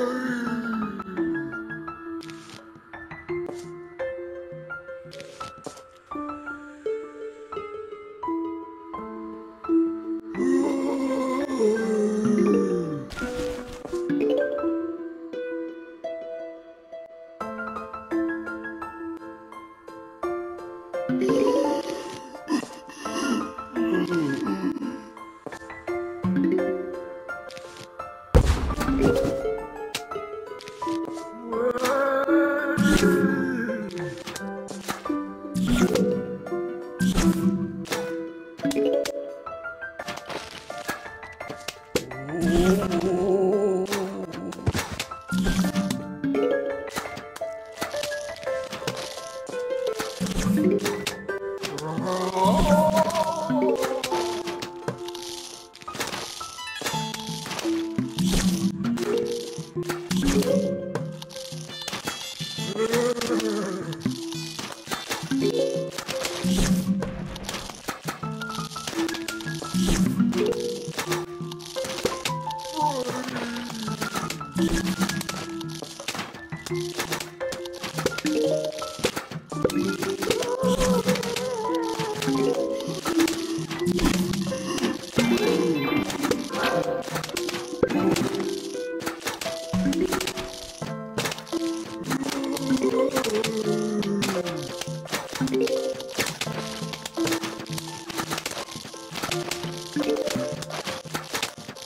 Bye.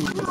Yeah.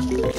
you